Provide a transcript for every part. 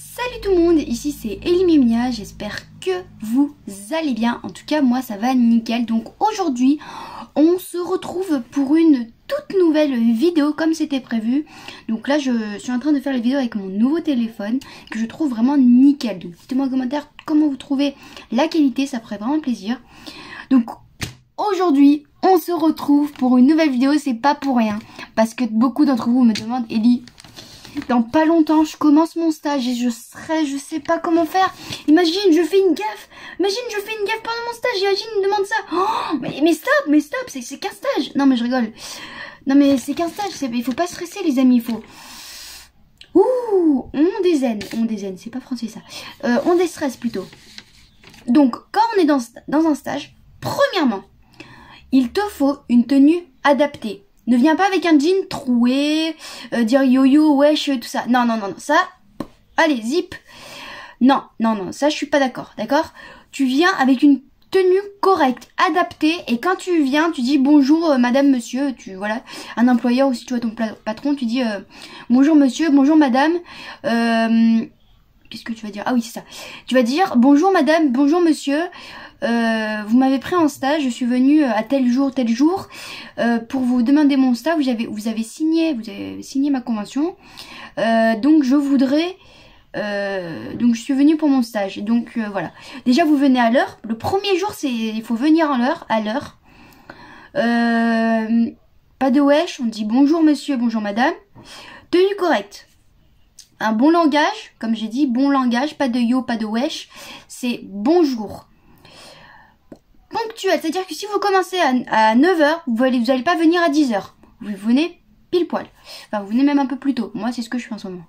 Salut tout le monde, ici c'est Elimimia, j'espère que vous allez bien. En tout cas, moi ça va nickel. Donc aujourd'hui, on se retrouve pour une toute nouvelle vidéo comme c'était prévu. Donc là, je suis en train de faire la vidéo avec mon nouveau téléphone que je trouve vraiment nickel. Donc dites-moi en commentaire comment vous trouvez la qualité, ça ferait vraiment plaisir. Donc aujourd'hui, on se retrouve pour une nouvelle vidéo, c'est pas pour rien. Parce que beaucoup d'entre vous me demandent, Ellie, dans pas longtemps, je commence mon stage et je serai, je sais pas comment faire. Imagine, je fais une gaffe. Imagine, je fais une gaffe pendant mon stage. Imagine, il me demande ça. Oh, mais, stop, mais stop, c'est qu'un stage. Non, mais je rigole. Non, mais c'est qu'un stage. Il faut pas stresser, les amis. Il faut. Ouh, on désaine. On désaine, c'est pas français ça. Euh, on déstresse plutôt. Donc, quand on est dans un stage, premièrement, il te faut une tenue adaptée. Ne viens pas avec un jean troué, euh, dire yo-yo, wesh, tout ça. Non, non, non, non. Ça, allez, zip. Non, non, non, ça, je suis pas d'accord, d'accord? Tu viens avec une tenue correcte, adaptée, et quand tu viens, tu dis bonjour, euh, madame, monsieur, tu, voilà, un employeur ou tu vois ton patron, tu dis euh, bonjour, monsieur, bonjour, madame, qu'est-ce que tu vas dire? Ah oui, c'est ça. Tu vas dire bonjour, madame, bonjour, monsieur, euh, vous m'avez pris en stage, je suis venue euh, à tel jour, tel jour, euh, pour vous demander mon stage, vous avez, vous avez signé, vous avez signé ma convention, donc je voudrais, donc je suis venue pour mon stage, donc voilà. Déjà vous venez à l'heure, le premier jour c'est, il faut venir à l'heure, à l'heure. pas de wesh, on dit bonjour monsieur, bonjour madame. Tenue correcte. Un bon langage, comme j'ai dit, bon langage, pas de yo, pas de wesh, c'est bonjour ponctuel. C'est-à-dire que si vous commencez à, 9h, vous n'allez vous allez pas venir à 10h. Vous venez pile poil. Enfin, vous venez même un peu plus tôt. Moi, c'est ce que je fais en ce moment.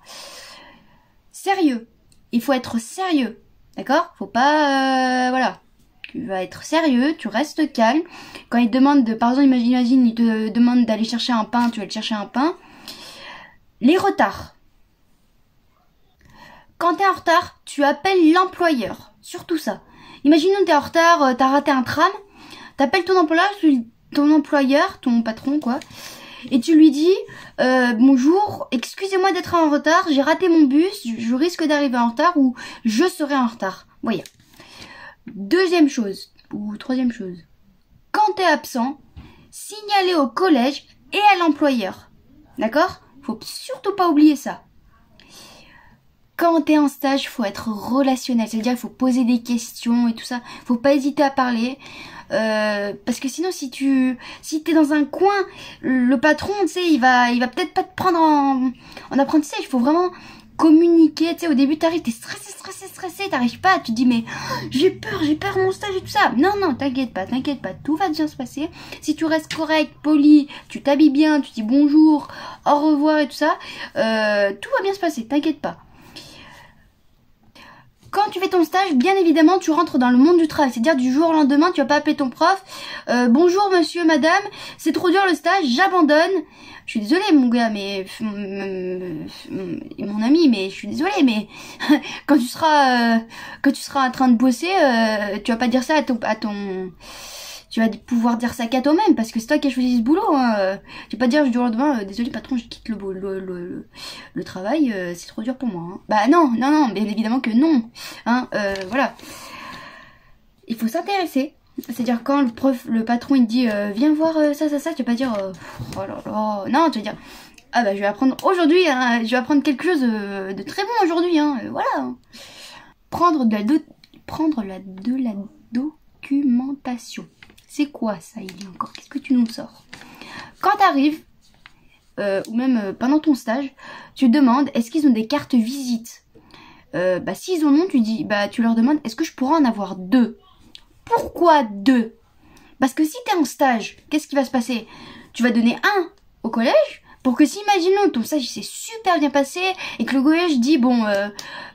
Sérieux. Il faut être sérieux. D'accord? Faut pas... Euh, voilà. Tu vas être sérieux, tu restes calme. Quand il te demande de... Par exemple, imagine, imagine il te demande d'aller chercher un pain, tu vas aller chercher un pain. Les retards. Quand tu es en retard, tu appelles l'employeur. Surtout ça. Imaginons que t'es en retard, euh, t'as raté un tram, t'appelles ton employeur, ton employeur, ton patron quoi, et tu lui dis euh, bonjour, excusez-moi d'être en retard, j'ai raté mon bus, je risque d'arriver en retard ou je serai en retard. Voyez. Deuxième chose ou troisième chose, quand t'es absent, signaler au collège et à l'employeur. D'accord? Faut surtout pas oublier ça quand t'es en stage, faut être relationnel. C'est-à-dire, faut poser des questions et tout ça. Faut pas hésiter à parler. Euh, parce que sinon, si tu, si t'es dans un coin, le patron, tu sais, il va, il va peut-être pas te prendre en, en apprentissage. Il faut vraiment communiquer. Tu sais, au début, t'arrives, t'es stressé, stressé, stressé, t'arrives pas. Tu te dis, mais j'ai peur, j'ai peur mon stage et tout ça. Non, non, t'inquiète pas, t'inquiète pas, tout va bien se passer. Si tu restes correct, poli, tu t'habilles bien, tu dis bonjour, au revoir et tout ça, euh, tout va bien se passer. T'inquiète pas. Quand tu fais ton stage, bien évidemment, tu rentres dans le monde du travail. C'est-à-dire du jour au lendemain, tu vas pas appeler ton prof. Euh, bonjour monsieur, madame, c'est trop dur le stage, j'abandonne. Je suis désolée mon gars, mais mon ami, mais je suis désolée, mais quand tu seras, euh, quand tu seras en train de bosser, euh, tu vas pas dire ça à ton, à ton tu vas pouvoir dire ça qu'à toi-même parce que c'est toi qui as choisi ce boulot. Hein. Tu vas pas dire du jour au lendemain, euh, désolé patron, je quitte le, le, le, travail, euh, c'est trop dur pour moi. Hein. Bah non, non, non, mais évidemment que non. Hein, euh, voilà. Il faut s'intéresser. C'est-à-dire quand le prof, le patron il dit viens voir ça, ça, ça, tu vas pas dire oh là là. Non, tu vas dire ah bah je vais apprendre aujourd'hui, hein, je vais apprendre quelque chose de très bon aujourd'hui. Hein, voilà. Prendre de la, prendre la, de la documentation. C'est quoi ça, il y encore? Qu'est-ce que tu nous sors? Quand tu arrives, euh, ou même euh, pendant ton stage, tu demandes est-ce qu'ils ont des cartes visites euh, Bah s'ils en ont, tu dis, bah tu leur demandes est-ce que je pourrais en avoir deux? Pourquoi deux? Parce que si tu en stage, qu'est-ce qui va se passer? Tu vas donner un au collège pour que si, imaginons, ton stage s'est super bien passé et que le collège dit, bon, euh,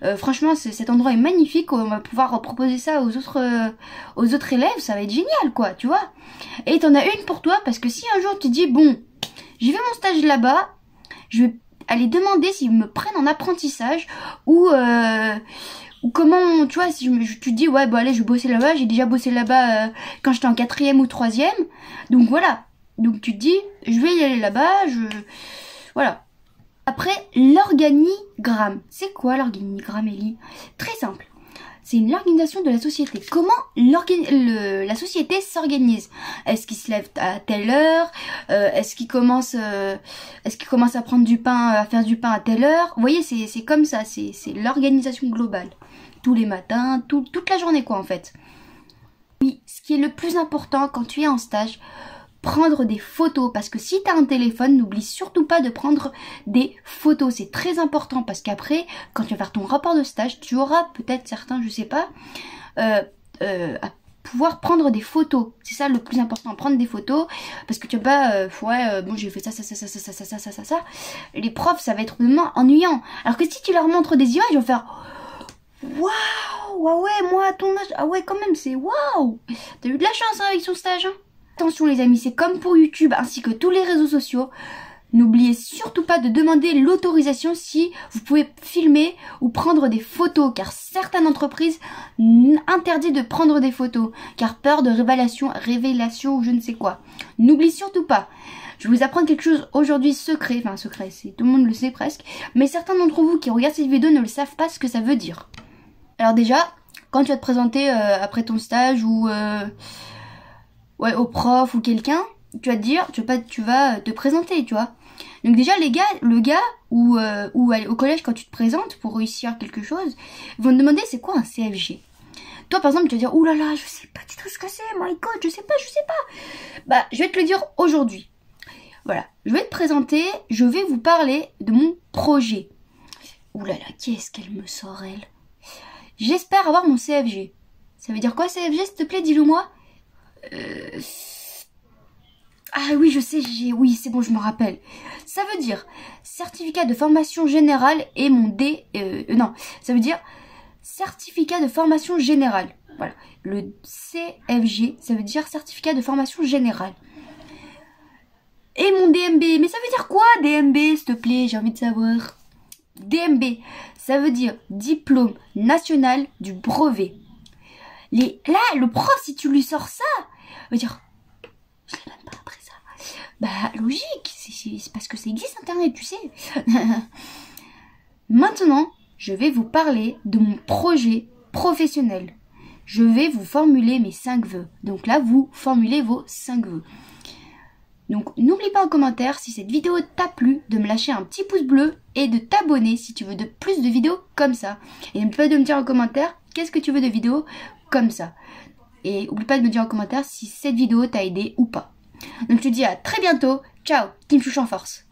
euh, franchement, cet endroit est magnifique, on va pouvoir proposer ça aux autres, euh, aux autres élèves, ça va être génial, quoi, tu vois. Et t'en as une pour toi, parce que si un jour tu dis, bon, j'ai fait mon stage là-bas, je vais aller demander s'ils me prennent en apprentissage ou ou comment tu vois si je, tu te dis ouais bon allez je vais bosser là-bas j'ai déjà bossé là-bas quand j'étais en quatrième ou troisième donc voilà donc tu te dis, je vais y aller là-bas, je... Voilà. Après, l'organigramme. C'est quoi l'organigramme, Ellie? Très simple. C'est l'organisation de la société. Comment la société s'organise? Est-ce qu'il se lève à telle heure? Euh, Est-ce qu'il commence, euh, commence à prendre du pain, à faire du pain à telle heure? Vous voyez, c'est comme ça. C'est l'organisation globale. Tous les matins, toute la journée, quoi, en fait. Oui, ce qui est le plus important quand tu es en stage, prendre des photos parce que si tu as un téléphone, n'oublie surtout pas de prendre des photos. C'est très important parce qu'après, quand tu vas faire ton rapport de stage, tu auras peut-être certains, je sais pas, euh, euh, à pouvoir prendre des photos. C'est ça le plus important, prendre des photos parce que tu vas euh, ouais, bon j'ai fait ça, ça, ça, ça, ça, ça, ça, ça, ça, ça. Les profs, ça va être vraiment ennuyant. Alors que si tu leur montres des images, ils vont faire Waouh, ah ouais, moi à ton âge, ah ouais, quand même, c'est waouh. T'as eu de la chance hein, avec son stage. Hein Attention les amis, c'est comme pour YouTube ainsi que tous les réseaux sociaux. N'oubliez surtout pas de demander l'autorisation si vous pouvez filmer ou prendre des photos car certaines entreprises interdisent de prendre des photos car peur de révélation, révélation ou je ne sais quoi. N'oubliez surtout pas. Je vous apprends quelque chose aujourd'hui secret, enfin secret, c'est tout le monde le sait presque, mais certains d'entre vous qui regardent cette vidéo ne le savent pas ce que ça veut dire. Alors déjà, quand tu vas te présenter euh, après ton stage ou euh, ouais, au prof ou quelqu'un, tu vas te dire, tu vas, pas, tu vas te présenter, tu vois. Donc déjà, les gars, le gars ou, euh, ou au collège, quand tu te présentes pour réussir quelque chose, ils vont te demander c'est quoi un CFG. Toi, par exemple, tu vas dire, oulala, là là, je sais pas du tout ce que c'est, my god, je sais pas, je sais pas. Bah, je vais te le dire aujourd'hui. Voilà, je vais te présenter, je vais vous parler de mon projet. Oulala, là là, qu'est-ce qu'elle me sort, elle? J'espère avoir mon CFG. Ça veut dire quoi CFG, s'il te plaît, dis-le moi euh, ah oui, je sais, j'ai... Oui, c'est bon, je me rappelle. Ça veut dire certificat de formation générale et mon D... Euh, non, ça veut dire certificat de formation générale. Voilà. Le CFG, ça veut dire certificat de formation générale. Et mon DMB, mais ça veut dire quoi DMB, s'il te plaît? J'ai envie de savoir. DMB, ça veut dire diplôme national du brevet. Là, le prof, si tu lui sors ça, veut dire, je l'ai même pas appris ça. Bah, logique, c'est parce que ça existe Internet, tu sais. Maintenant, je vais vous parler de mon projet professionnel. Je vais vous formuler mes 5 vœux. Donc là, vous formulez vos 5 vœux. Donc n'oublie pas en commentaire si cette vidéo t'a plu de me lâcher un petit pouce bleu et de t'abonner si tu veux de plus de vidéos comme ça. Et n'oublie pas de me dire en commentaire qu'est-ce que tu veux de vidéos comme ça. Et oublie pas de me dire en commentaire si cette vidéo t'a aidé ou pas. Donc je te dis à très bientôt. Ciao, Team Chouche en force.